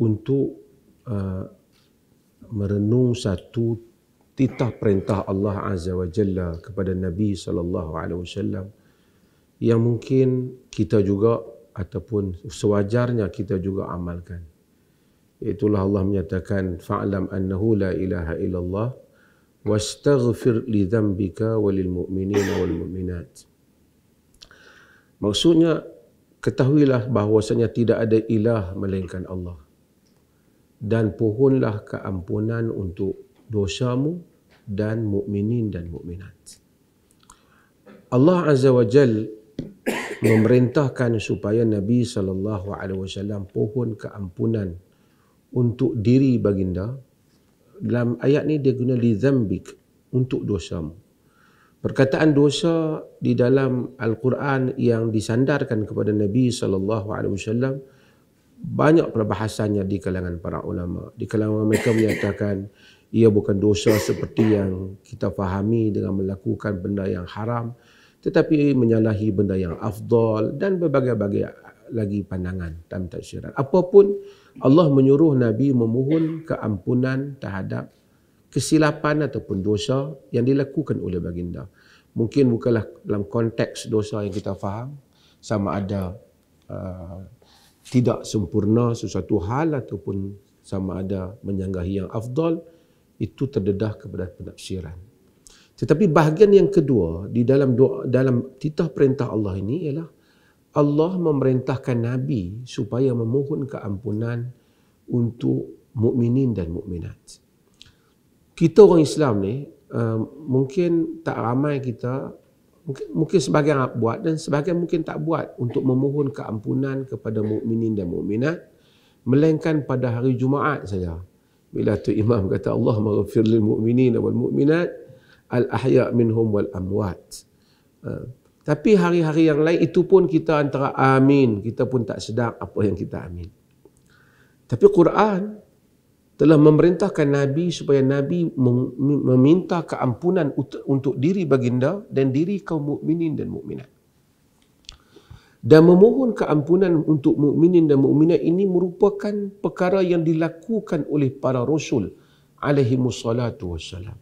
untuk uh, merenung satu titah perintah Allah Azza wa Jalla kepada Nabi sallallahu alaihi wasallam yang mungkin kita juga ataupun sewajarnya kita juga amalkan. Itulah Allah menyatakan fa'lam annahu la ilaha illallah wastaghfir li dhanbika walil mu'minina wal mu'minat. Maksudnya ketahuilah bahawasanya tidak ada ilah melainkan Allah. Dan pohonlah keampunan untuk dosamu dan mukminin dan mukminat. Allah Azza wa Jal memerintahkan supaya Nabi sallallahu alaihi wasallam pohon keampunan untuk diri baginda. Dalam ayat ni dia guna li dzambik untuk dosamu. Perkataan dosa di dalam Al-Quran yang disandarkan kepada Nabi sallallahu alaihi wasallam banyak perbahasannya di kalangan para ulama. Di kalangan mereka menyatakan ia bukan dosa seperti yang kita fahami dengan melakukan benda yang haram tetapi menyalahi benda yang afdal dan berbagai-bagai lagi pandangan dalam tafsiran. Apapun Allah menyuruh Nabi memohon keampunan terhadap kesilapan ataupun dosa yang dilakukan oleh baginda. Mungkin bukanlah dalam konteks dosa yang kita faham sama ada uh, tidak sempurna sesuatu hal ataupun sama ada menyanggahi yang afdal itu terdedah kepada penafsiran. Tetapi bahagian yang kedua di dalam doa, dalam titah perintah Allah ini ialah Allah memerintahkan Nabi supaya memohon keampunan untuk mukminin dan mukminat kita orang Islam ni uh, mungkin tak ramai kita mungkin, mungkin sebagian buat dan sebagian mungkin tak buat untuk memohon keampunan kepada mukminin dan mukminat melainkan pada hari Jumaat saja. Bila tu imam kata Allah maghfir lil mu'minin wal mu'minat al ahya minhum wal amwat. Uh, tapi hari-hari yang lain itu pun kita antara amin kita pun tak sedar apa yang kita amin. Tapi Quran telah memerintahkan Nabi supaya Nabi meminta keampunan untuk diri baginda dan diri kaum mukminin dan mukminat. Dan memohon keampunan untuk mukminin dan mukminat ini merupakan perkara yang dilakukan oleh para rasul alaihi wassalam.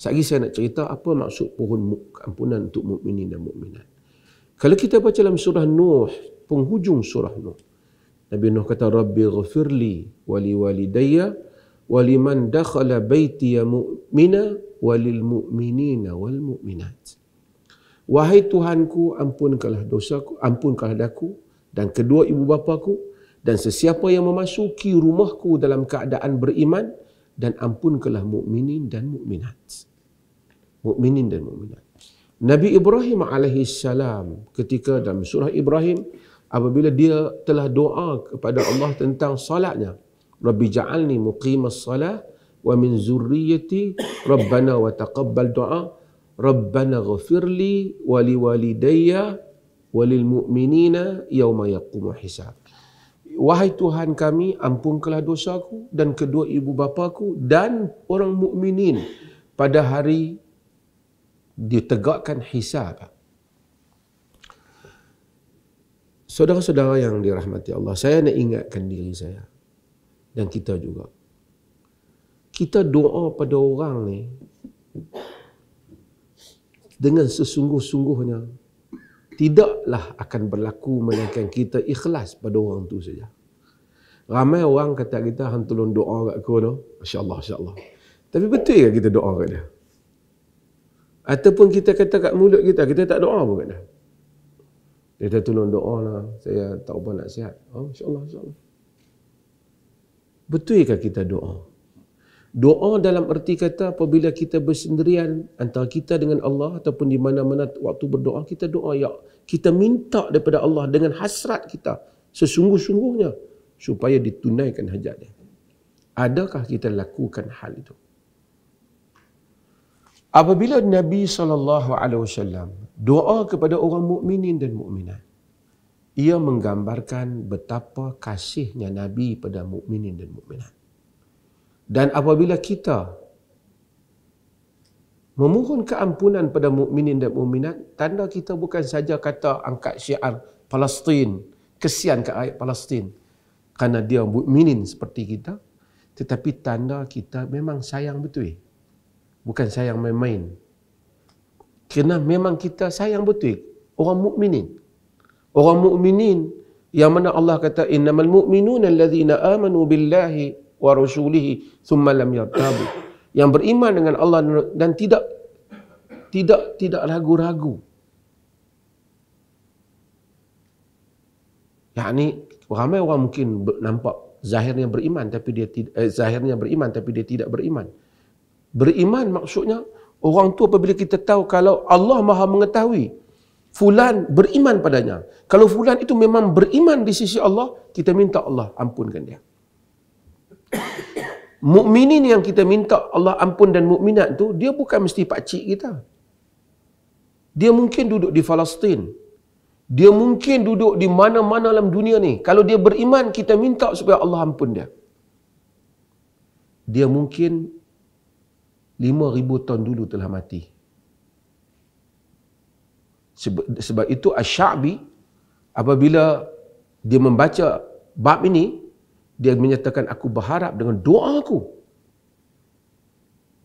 Sekali saya nak cerita apa maksud pohon keampunan untuk mukminin dan mukminat. Kalau kita baca dalam surah Nuh, penghujung surah Nuh. Nabi Nuh kata Rabbi ghafirli wali walidayya waliman dakhala baitiya mu'mina walil mu'minina wal mu'minat. Wahai Tuhanku, ampunkanlah dosaku, ampunkanlah daku dan kedua ibu bapaku dan sesiapa yang memasuki rumahku dalam keadaan beriman dan ampunkanlah mukminin dan mukminat. Mukminin dan mukminat. Nabi Ibrahim alaihi salam ketika dalam surah Ibrahim apabila dia telah doa kepada Allah tentang salatnya Rabbi ja'alni muqimas salah wa min zurriyati Rabbana wa taqabbal du'a. Rabbana ghafirli wa li walidayya wa lil mu'minina yawma yaqumu hisab. Wahai Tuhan kami ampunkanlah dosaku dan kedua ibu bapaku dan orang mukminin. Pada hari ditegakkan hisab. Saudara-saudara yang dirahmati Allah, saya nak ingatkan diri saya dan kita juga. Kita doa pada orang ni dengan sesungguh-sungguhnya tidaklah akan berlaku melainkan kita ikhlas pada orang tu saja. Ramai orang kata kita hang tolong doa kat aku tu. Masya-Allah, masya-Allah. Tapi betul ke kita doa kat dia? Ataupun kita kata kat mulut kita, kita tak doa pun kat dia. Dia tolong doa lah. Saya tak apa nak sihat. Oh, insya-Allah, insya-Allah. Betulkah kita doa? Doa dalam erti kata apabila kita bersendirian antara kita dengan Allah ataupun di mana-mana waktu berdoa kita doa ya kita minta daripada Allah dengan hasrat kita sesungguh-sungguhnya supaya ditunaikan hajat dia. Adakah kita lakukan hal itu? Apabila Nabi wasallam doa kepada orang mukminin dan mukminat ia menggambarkan betapa kasihnya Nabi pada mukminin dan mukminat. Dan apabila kita memohon keampunan pada mukminin dan mukminat, tanda kita bukan saja kata angkat syiar Palestin, kesian ke ayat Palestin. kerana dia mukminin seperti kita tetapi tanda kita memang sayang betul bukan sayang main-main kerana memang kita sayang betul orang mukminin orang mukminin yang mana Allah kata innamal mu'minuna allazina amanu billahi wa rasulihi thumma lam yartabu. Yang beriman dengan Allah dan tidak tidak tidak ragu-ragu. Yakni ramai orang mungkin nampak zahirnya beriman tapi dia tidak eh, zahirnya beriman tapi dia tidak beriman. Beriman maksudnya orang tu apabila kita tahu kalau Allah Maha mengetahui fulan beriman padanya. Kalau fulan itu memang beriman di sisi Allah, kita minta Allah ampunkan dia. Mukminin yang kita minta Allah ampun dan mukminat tu dia bukan mesti pak cik kita. Dia mungkin duduk di Palestin. Dia mungkin duduk di mana-mana dalam dunia ni. Kalau dia beriman, kita minta supaya Allah ampun dia. Dia mungkin 5,000 tahun dulu telah mati. Sebab, itu Asy-Sya'bi apabila dia membaca bab ini dia menyatakan aku berharap dengan doa aku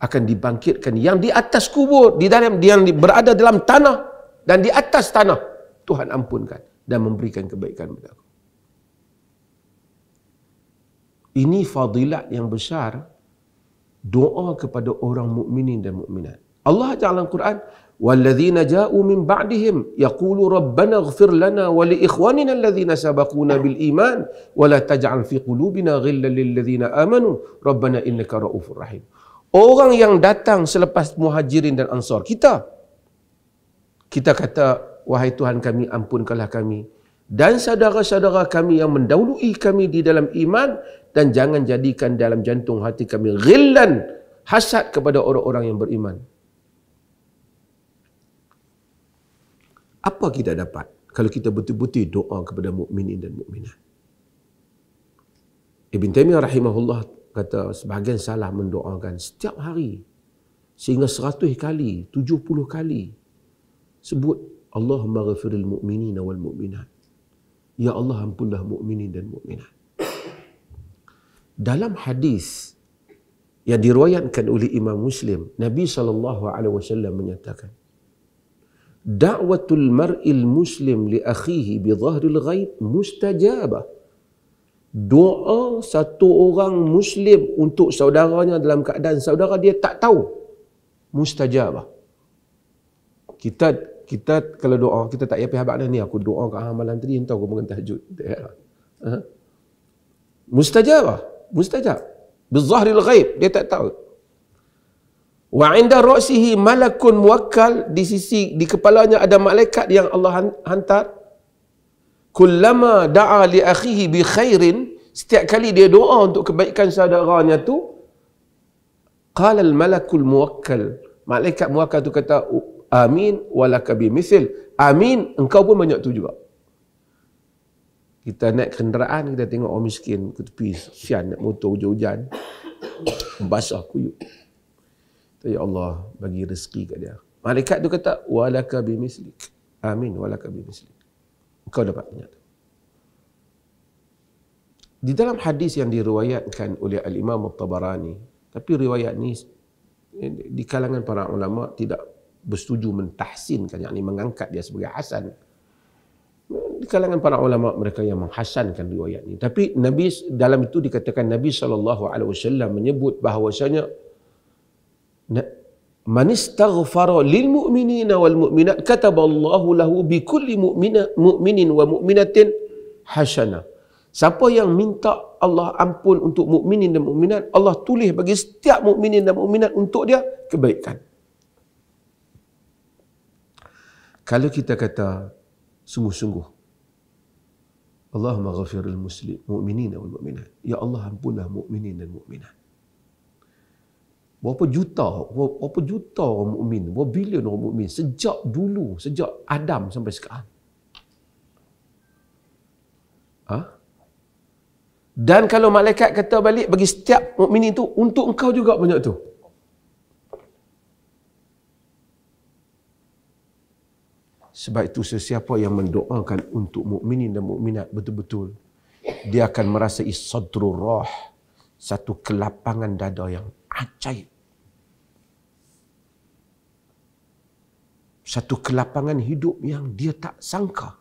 akan dibangkitkan yang di atas kubur di dalam yang berada dalam tanah dan di atas tanah Tuhan ampunkan dan memberikan kebaikan kepada aku. Ini fadilat yang besar doa kepada orang mukminin dan mukminat. Allah dalam Quran والذين جاءوا من بعدهم يقول ربنا اغفر لنا ولإخواننا الذين سبقونا بالإيمان ولا تجعل في قلوبنا غلا للذين آمنوا ربنا إنك رؤوف رحيم Orang yang datang selepas muhajirin dan ansar, kita. Kita kata, wahai Tuhan kami, ampunkanlah kami. Dan saudara-saudara kami yang mendahului kami di dalam iman dan jangan jadikan dalam jantung hati kami ghillan hasad kepada orang-orang yang beriman. Apa kita dapat kalau kita betul-betul doa kepada mukminin dan mukminat? Ibn Taimiyah rahimahullah kata sebahagian salah mendoakan setiap hari sehingga seratus kali, tujuh puluh kali sebut Allahumma ghafiril mu'minin wal mu'minat. Ya Allah ampunlah mukminin dan mukminat. Dalam hadis yang diriwayatkan oleh Imam Muslim, Nabi saw menyatakan, da'watul mar'il muslim li akhihi bi dhahril ghaib mustajabah. Doa satu orang muslim untuk saudaranya dalam keadaan saudara dia tak tahu. Mustajabah. Kita kita kalau doa kita tak payah habaq ni aku doa kat amalan tadi entah aku bangun tahajud. Ha? mustajabah. Mustajab. Bi dhahril ghaib. Dia tak tahu Wa inda ra'sihi malakun muwakkal di sisi di kepalanya ada malaikat yang Allah hantar. Kullama da'a li akhihi bi khairin. Setiap kali dia doa untuk kebaikan saudaranya tu qala al malakul muwakkal malaikat muwakkal tu kata amin walaka bi misl amin engkau pun banyak tu juga. Kita naik kenderaan kita tengok orang miskin ke tepi sian naik motor hujan-hujan. Basah kuyuk Ya Allah bagi rezeki kat dia. Malaikat tu kata walaka bimislik. Amin walaka bimislik. Kau dapat banyak Di dalam hadis yang diriwayatkan oleh Al-Imam Al-Tabarani, tapi riwayat ni di kalangan para ulama tidak bersetuju mentahsinkan, yakni mengangkat dia sebagai hasan. Di kalangan para ulama mereka yang menghasankan riwayat ini. Tapi Nabi dalam itu dikatakan Nabi saw menyebut bahawasanya man istaghfara lil mu'minina wal mu'minat kataballahu lahu bi kulli mu'mina mu'minin wa mu'minatin hasana siapa yang minta Allah ampun untuk mukminin dan mukminat Allah tulis bagi setiap mukminin dan mukminat untuk dia kebaikan. Kalau kita kata sungguh-sungguh Allahumma ghafiril muslim mu'minina wal mu'minat. Ya Allah ampunlah mukminin dan mukminat Berapa juta, berapa juta orang mukmin, berapa bilion orang mukmin sejak dulu, sejak Adam sampai sekarang. Ha? Dan kalau malaikat kata balik bagi setiap mukmin itu untuk engkau juga banyak tu. Sebab itu sesiapa yang mendoakan untuk mukminin dan mukminat betul-betul dia akan merasa sadrul roh, satu kelapangan dada yang ajaib. Satu kelapangan hidup yang dia tak sangka.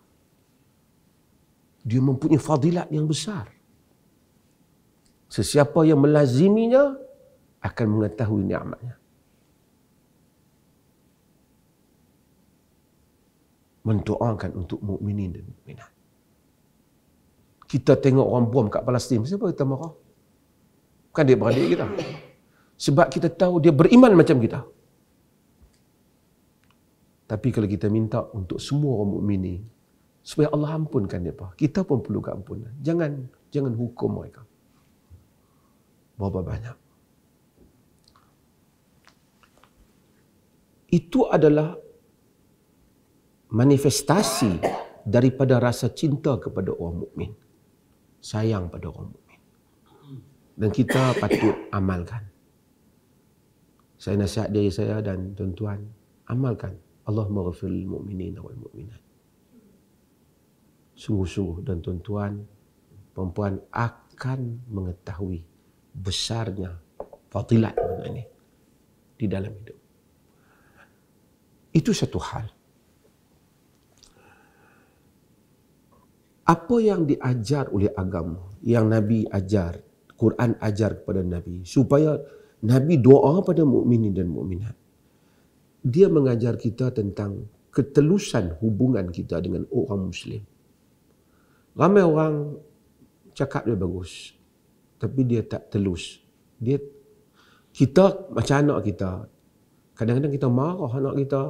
Dia mempunyai fadilat yang besar. Sesiapa yang melaziminya akan mengetahui nikmatnya. Mendoakan untuk mukminin dan mukminat. Kita tengok orang bom kat Palestin, siapa kita marah? Bukan dia beradik kita. Sebab kita tahu dia beriman macam kita. Tapi kalau kita minta untuk semua orang mukmin ini supaya Allah ampunkan dia, kita pun perlu keampunan. Jangan jangan hukum mereka. Berapa banyak? Itu adalah manifestasi daripada rasa cinta kepada orang mukmin sayang pada orang mukmin. Dan kita patut amalkan. Saya nasihat diri saya dan tuan-tuan, amalkan. Allah maghfir lil mu'minin wal mu'minat. Sungguh-sungguh dan tuan-tuan, perempuan akan mengetahui besarnya fadilat ini di dalam hidup. Itu satu hal. apa yang diajar oleh agama yang Nabi ajar, Quran ajar kepada Nabi supaya Nabi doa pada mukminin dan mukminat. Dia mengajar kita tentang ketelusan hubungan kita dengan orang muslim. Ramai orang cakap dia bagus tapi dia tak telus. Dia kita macam anak kita. Kadang-kadang kita marah anak kita.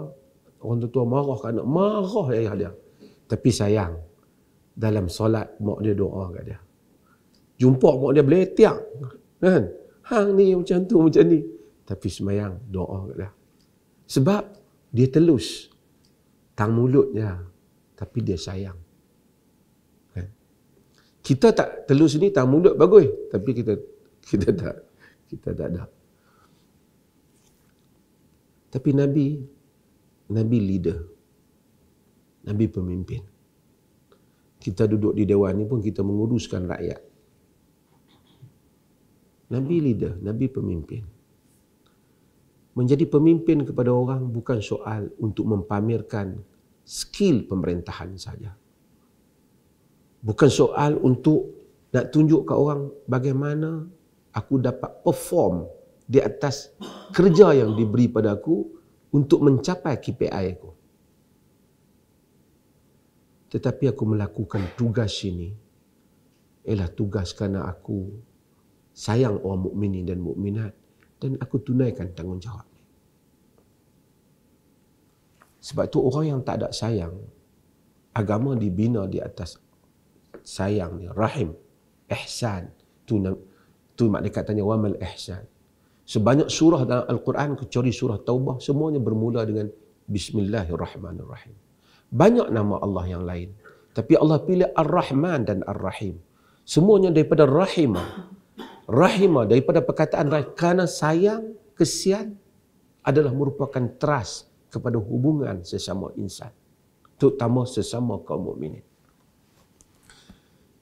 Orang tua marah ke anak. Marah ayah dia. Tapi sayang dalam solat mak dia doa kat dia. Jumpa mak dia beletiak. Kan? Hang ni macam tu macam ni. Tapi semayang doa kat dia. Sebab dia telus. Tang mulutnya. Tapi dia sayang. Kan? Kita tak telus ni tang mulut bagus. Tapi kita kita tak kita tak ada. Tapi Nabi Nabi leader. Nabi pemimpin kita duduk di dewan ni pun kita menguruskan rakyat. Nabi leader, Nabi pemimpin. Menjadi pemimpin kepada orang bukan soal untuk mempamerkan skill pemerintahan saja. Bukan soal untuk nak tunjuk ke orang bagaimana aku dapat perform di atas kerja yang diberi pada aku untuk mencapai KPI aku tetapi aku melakukan tugas ini ialah tugas kerana aku sayang orang mukminin dan mukminat dan aku tunaikan tanggungjawab. Sebab tu orang yang tak ada sayang agama dibina di atas sayang ni rahim ihsan tu tu makna katanya wamal ihsan sebanyak surah dalam al-Quran kecuali surah taubah semuanya bermula dengan bismillahirrahmanirrahim banyak nama Allah yang lain. Tapi Allah pilih Ar-Rahman dan Ar-Rahim. Semuanya daripada Rahimah. Rahimah daripada perkataan. Kerana sayang, kesian adalah merupakan trust kepada hubungan sesama insan. Terutama sesama kaum mukminin.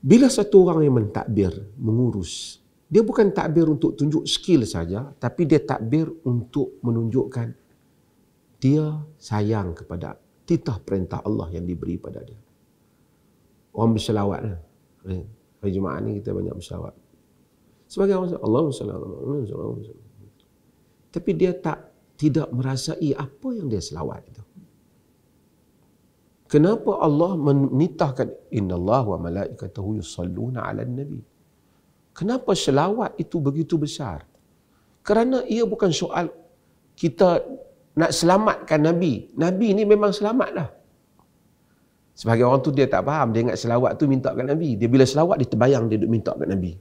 Bila satu orang yang mentadbir, mengurus, dia bukan takbir untuk tunjuk skill saja, tapi dia takbir untuk menunjukkan dia sayang kepada titah perintah Allah yang diberi pada dia. Orang berselawat lah. Hari Jumaat ni kita banyak berselawat. Sebagai orang Allah. Tapi dia tak tidak merasai apa yang dia selawat itu. Kenapa Allah menitahkan Inna Allah wa malaikatahu yusalluna ala nabi? Kenapa selawat itu begitu besar? Kerana ia bukan soal kita nak selamatkan Nabi. Nabi ni memang selamat lah. Sebagai orang tu dia tak faham. Dia ingat selawat tu minta kat Nabi. Dia bila selawat dia terbayang dia duk minta kat Nabi.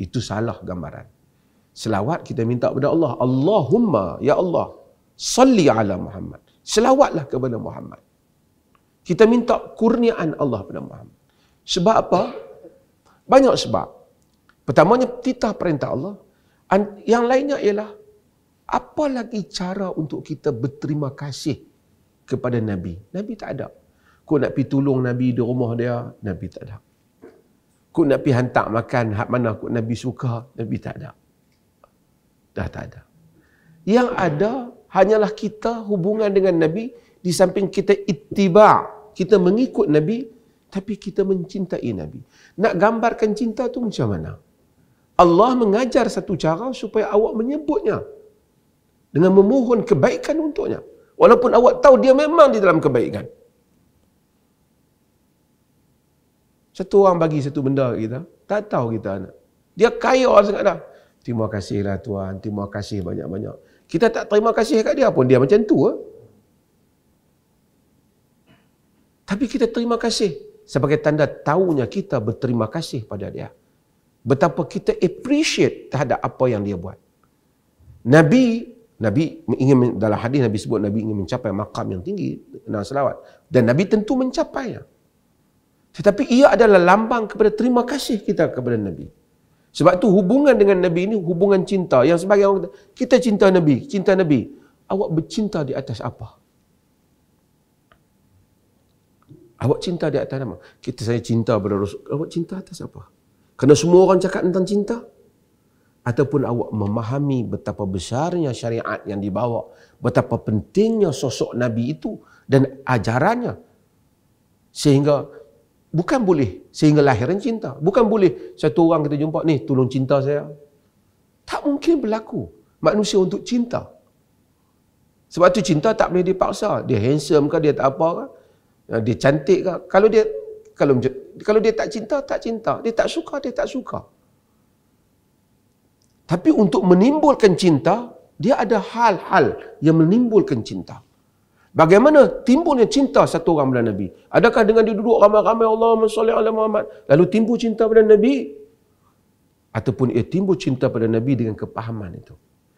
Itu salah gambaran. Selawat kita minta kepada Allah. Allahumma ya Allah. Salli ala Muhammad. Selawatlah kepada Muhammad. Kita minta kurniaan Allah kepada Muhammad. Sebab apa? Banyak sebab. Pertamanya titah perintah Allah. Yang lainnya ialah apa lagi cara untuk kita berterima kasih kepada Nabi? Nabi tak ada. Kau nak pergi tolong Nabi di rumah dia? Nabi tak ada. Nak pergi hantar makan hak mana kau Nabi suka, Nabi tak ada. Dah tak ada. Yang ada hanyalah kita hubungan dengan Nabi di samping kita ittiba, kita mengikut Nabi tapi kita mencintai Nabi. Nak gambarkan cinta tu macam mana? Allah mengajar satu cara supaya awak menyebutnya dengan memohon kebaikan untuknya. Walaupun awak tahu dia memang di dalam kebaikan. Satu orang bagi satu benda kita, tak tahu kita nak. Dia kaya sangat dah. Terima kasihlah Tuhan, terima kasih banyak-banyak. Kita tak terima kasih kat dia pun, dia macam tu. Eh? Tapi kita terima kasih sebagai tanda tahunya kita berterima kasih pada dia. Betapa kita appreciate terhadap apa yang dia buat. Nabi Nabi ingin dalam hadis Nabi sebut Nabi ingin mencapai makam yang tinggi dalam selawat dan Nabi tentu mencapainya. Tetapi ia adalah lambang kepada terima kasih kita kepada Nabi. Sebab tu hubungan dengan Nabi ini hubungan cinta yang sebagai orang kata, kita cinta Nabi, cinta Nabi. Awak bercinta di atas apa? Awak cinta di atas apa? Kita saya cinta pada Rasul. Awak cinta atas apa? Kerana semua orang cakap tentang cinta ataupun awak memahami betapa besarnya syariat yang dibawa, betapa pentingnya sosok Nabi itu dan ajarannya sehingga bukan boleh sehingga lahiran cinta. Bukan boleh satu orang kita jumpa ni tolong cinta saya. Tak mungkin berlaku manusia untuk cinta. Sebab tu cinta tak boleh dipaksa. Dia handsome ke dia tak apa ke? Dia cantik ke? Kalau dia kalau kalau dia tak cinta, tak cinta. Dia tak suka, dia tak suka. Tapi untuk menimbulkan cinta, dia ada hal-hal yang menimbulkan cinta. Bagaimana timbulnya cinta satu orang pada Nabi? Adakah dengan dia duduk ramai-ramai Allahumma salli ala Muhammad lalu timbul cinta pada Nabi? Ataupun ia timbul cinta pada Nabi dengan kepahaman itu?